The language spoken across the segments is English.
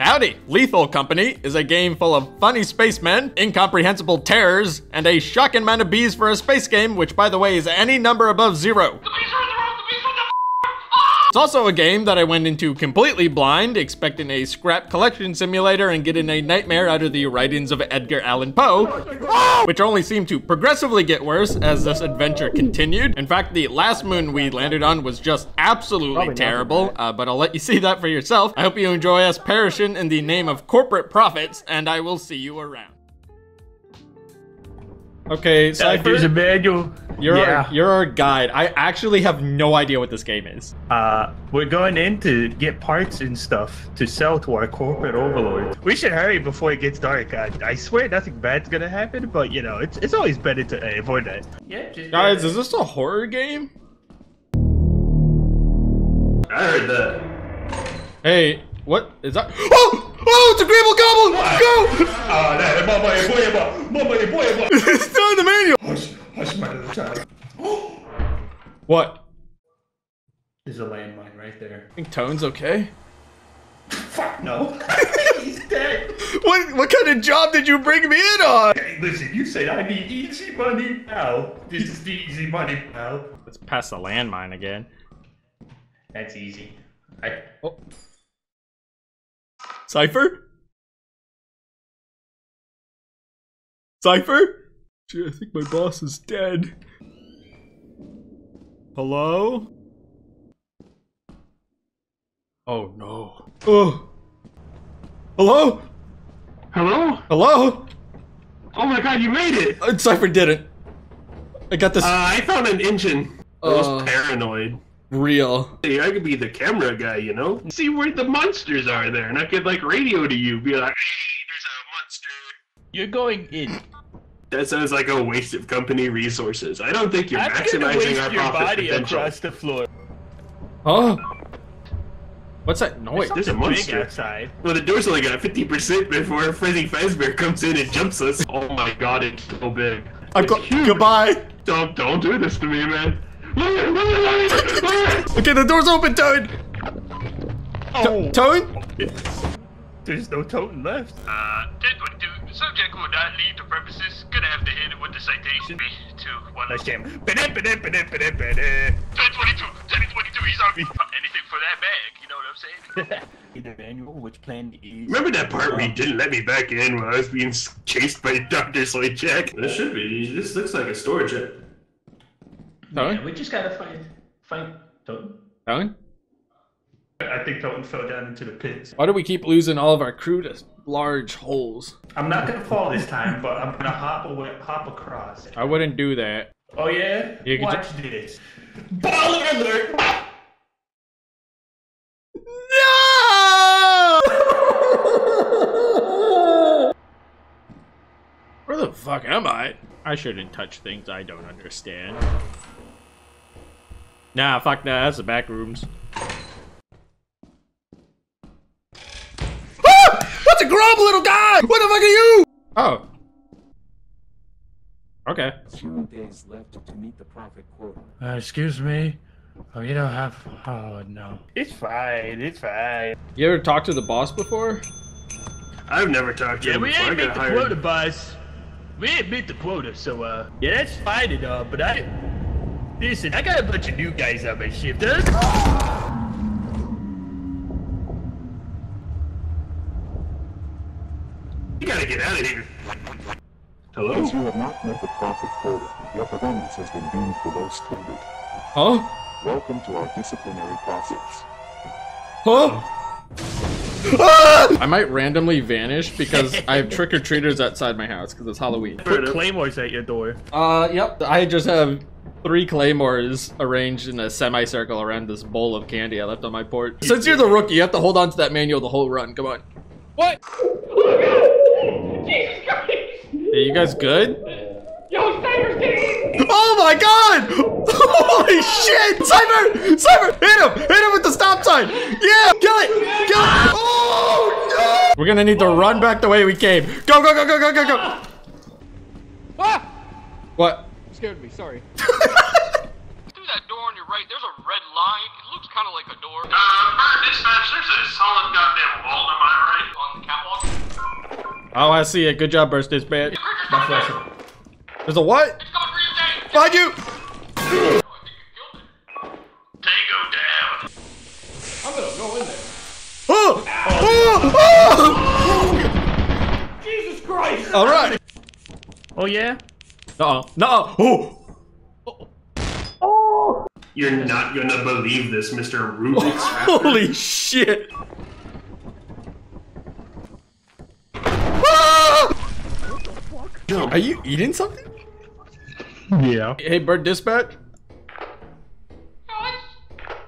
Howdy! Lethal Company is a game full of funny spacemen, incomprehensible terrors, and a shocking amount of bees for a space game, which by the way is any number above zero. It's also a game that I went into completely blind, expecting a scrap collection simulator and getting a nightmare out of the writings of Edgar Allan Poe, which only seemed to progressively get worse as this adventure continued. In fact, the last moon we landed on was just absolutely terrible, uh, but I'll let you see that for yourself. I hope you enjoy us perishing in the name of corporate profits, and I will see you around. Okay, Uh, there's a Cypher, manual. you're, yeah. our, you're our guide. I actually have no idea what this game is. Uh, we're going in to get parts and stuff to sell to our corporate overlords. We should hurry before it gets dark. I, I swear nothing bad's gonna happen, but you know, it's, it's always better to uh, avoid that. Yeah, just, Guys, is this a horror game? I heard that. Hey, what is that? Oh! Oh, it's a Grable Goblin! Go! Oh, that, mama, boy, mama, boy, boy. it's still in the manual! Hush, hush, my little child. What? There's a landmine right there. I think Tone's okay? Fuck no. He's dead. What what kind of job did you bring me in on? Hey, listen, you said I need easy money, pal. This is the easy money, pal. Let's pass the landmine again. That's easy. I, Oh. Cypher? Cypher? Gee, I think my boss is dead. Hello? Oh no. Oh. Hello? Hello? Hello? Oh my god, you made it! Uh, Cypher didn't. I got this Uh, I found an engine. I was Uh. paranoid. real. Hey, I could be the camera guy, you know? See where the monsters are there, and I could, like, radio to you, be like, hey, there's a monster. you're going in. That sounds like a waste of company resources. I don't think you're I'm gonna maximizing waste our your profit body potential. across the floor. Oh. What's that noise? There's a monster. outside. Well, the door's only got 50% before Freddy Fazbear comes in and jumps us. Oh my god, it's so big. I'm It's go- huge. goodbye. Don't, don't do this to me, man. Okay, the door's open, Toad. Oh, Toad? There's no totem left. Uh, 1022, subject will not leave the premises. Gonna have to hit it with the citation. Three, two, one. Let's jam. Ba-da, ba-da, ba-da, ba-da, ba-da. 1022, 1022, he's on me. Anything for that bag, you know what I'm saying? Either manual, which plan is. Remember that part where you didn't let me back in when I was being chased by Dr. Slaycheck? This should be. This looks like a storage it. Toad? we just gotta find find totem. Toad? I think totem fell down into the pits. Why do we keep losing all of our crew to large holes? I'm not gonna fall this time, but I'm gonna hop away, hop across. I wouldn't do that. Oh yeah? You can Watch this. Baller alert! No! Where the fuck am I? I shouldn't touch things I don't understand. Nah, fuck that. That's the back rooms. Ah! That's a grub, little guy! What the fuck are you? Oh. Okay. Few days left to meet the profit quota. Uh, excuse me. Oh, you don't have. Oh no. It's fine. It's fine. You ever talked to the boss before? I've never talked to Yeah, him we before. I ain't got meet the hired. quota, boss. We ain't meet the quota, so uh, yeah, that's fine and all. But I listen. I got a bunch of new guys on my shift. Huh? Gotta get out of here. Hello? As you have not met the profit quota, your performance has been deemed below standard. Huh? Welcome to our disciplinary process. Huh? Ah! I might randomly vanish because I have trick or treaters outside my house because it's Halloween. Put claymores at your door. Uh, yep. I just have three claymores arranged in a semicircle around this bowl of candy I left on my porch. Since you're the rookie, you have to hold on to that manual the whole run. Come on. What? Are you guys good? Yo, Snyder's getting Oh my god! Holy shit! Cypher! Cypher! Hit him! Hit him with the stop sign! Yeah! Kill it! Kill it! Oh no! We're gonna need to run back the way we came. Go, go, go, go, go, go, go! Ah! What? Scared me, sorry. Through that door on your right, there's a red line. It looks kind of like a door Uh, Bird Dispatch, there's a solid goddamn wall to my right. On the catwalk. Oh, I see it. Good job, Burst Dispatch. Creature's coming for. There's a what? For you, Find you! Oh, I think you killed it. Tango down. I'm gonna go in there. Oh! Oh! oh! Jesus Christ! All right. Oh yeah. No, no. Oh! Oh! You're not gonna believe this, Mr. Rubix Holy shit! Ah! Are you eating something? Yeah. Hey, Bird Dispatch.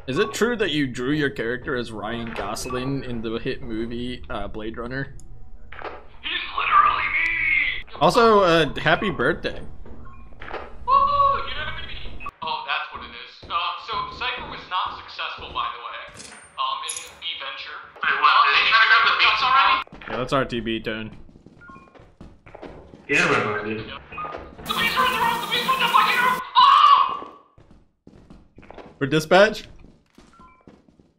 Is it true that you drew your character as Ryan Gosling in the hit movie uh, Blade Runner? he's literally me. Also, uh, happy birthday. Woo, you know what I mean? Oh, that's what it is. Uh, so Cypher was not successful, by the way. Um, in his B venture. Wait, what? Did he try to grab the beats already? Yeah, that's RTB turn. Yeah, reminded. The bees are in the room. The bees are just like here. Oh! Bird Dispatch?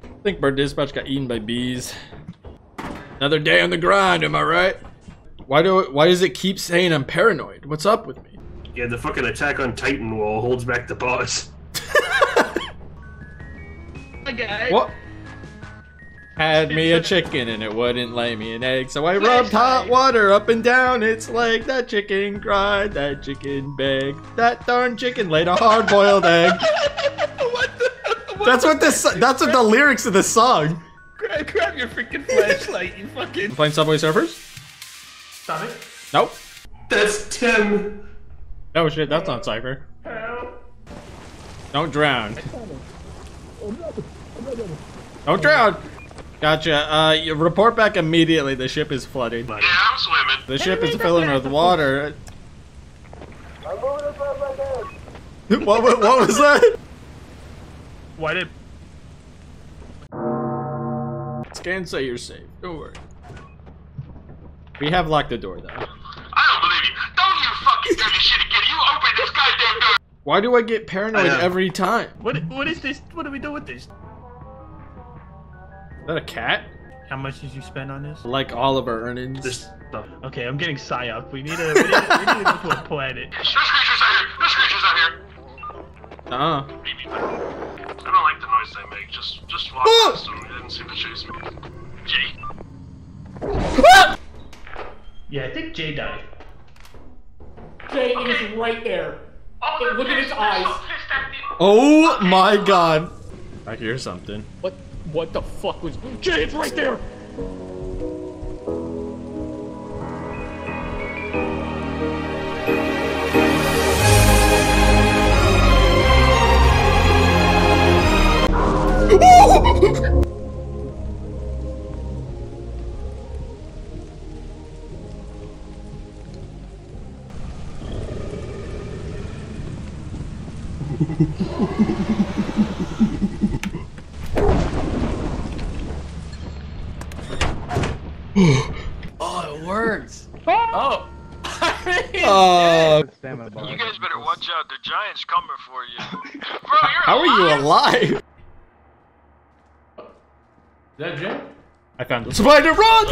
I think Bird Dispatch got eaten by bees. Another day on the grind, am I right? Why do it, why does it keep saying I'm paranoid? What's up with me? Yeah, the fucking Attack on Titan wall holds back the boss. What? Had me a chicken and it wouldn't lay me an egg, so I rubbed hot water up and down its leg. That chicken cried, that chicken begged. That darn chicken laid a hard boiled egg. That's what this. That's what the lyrics of the song. Grab, grab your freaking flashlight, you fucking. Playing Subway Surfers? Stop it. Nope. That's Tim. Oh shit, that's not Cypher. Don't drown. Don't drown. Gotcha. Uh, you report back immediately. The ship is flooding. Yeah, I'm swimming. The ship is filling with water. What, what, what was that? Why did? Scan say you're safe. Don't worry. We have locked the door though. I don't believe you. Don't you fucking do this shit again. You open this goddamn door. Why do I get paranoid I every time? What? What is this? What do we do with this? Is that a cat? How much did you spend on this? Like all of our earnings. This stuff. Okay, I'm getting psyop. We need to. We need to, we need to go to a planet. There's creatures out here. There's creatures out here. Uh. Maybe. I don't like the noise they make. Just, just walk Ah! past them and see if it chase me. Jay. Yeah, I think Jay died. Jay, it is right there. Oh, Look at its eyes. pissed at me. Oh my god. I hear something. What? What the fuck was? Jay, it's right there. Oh, it works. Oh. Uh, You guys better watch out. The giant's coming for you. Bro, you're how are you alive? Is that Jay? I found the spider run!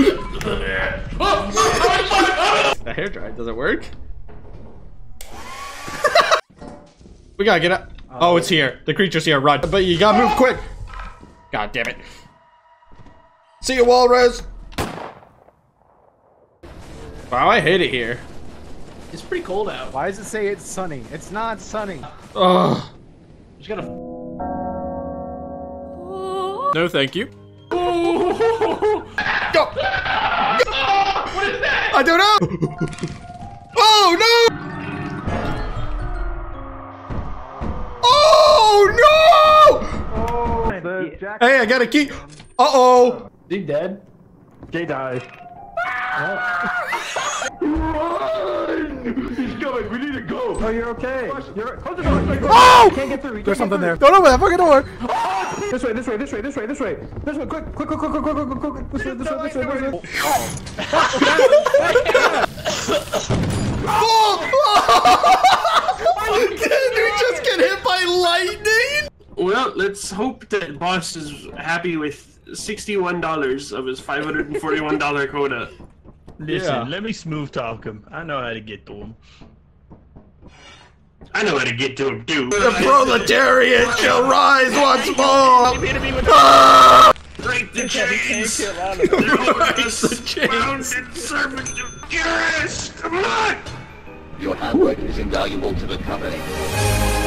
the hair dryer, does it work? we gotta get up. Oh, it's here. The creature's here. Run. But you gotta move quick. God damn it. See you, Walrus. Wow, I hate it here. It's pretty cold out. Why does it say it's sunny? It's not sunny. Ugh. Just gotta. No, thank you. Go. What is that? I don't know. Oh no! Oh no! The jack- Hey, I got a key. Uh oh. Is he dead? Jay died. He's coming. We need to go. Oh, you're okay. You're close the door. Oh! Can't get through. There's can't something there. Don't open that fucking door. through. This way. This way. This way. This way. This way. This way. Quick. Quick. Quick. Quick. Quick. Quick. Quick. Quick. Quick. Quick. This way. This way. This way. This way. Did you just get hit by lightning? Well, let's hope that boss is happy with sixty-one dollars of his five hundred and forty-one dollar quota. Listen, Yeah. let me smooth talk him. I know how to get to him. I know how to get to him too. The proletariat shall rise once more! Ah! Break the chains! Break Break the chains. Bound in servitude! Yes! Come on! Your hard work is invaluable to the company.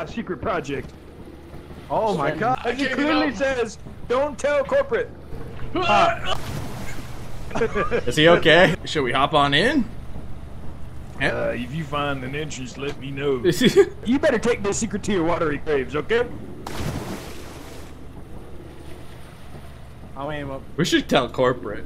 My secret project. Oh my god. It clearly says, don't tell corporate. Is he okay? Should we hop on in? Uh, if you find an entrance, let me know. You better take this secret to your watery graves, okay? I'll aim up. We should tell corporate.